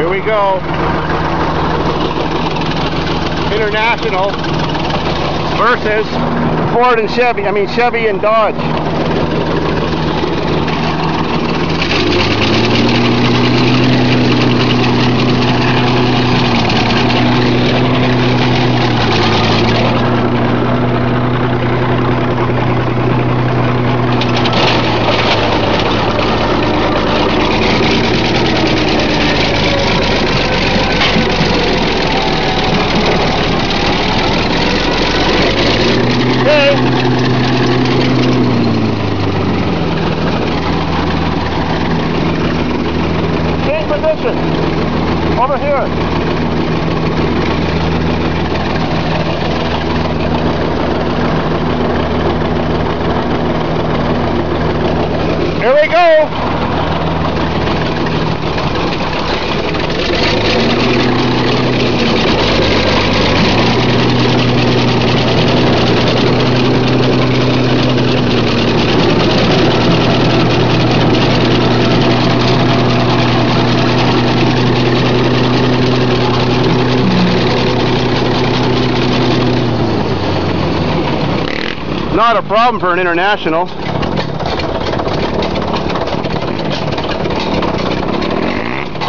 Here we go. International versus Ford and Chevy. I mean Chevy and Dodge. Position. Over here. Here we go. Not a problem for an international.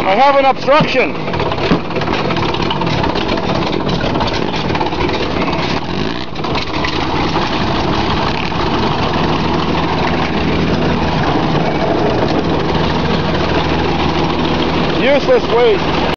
I have an obstruction. Useless weight.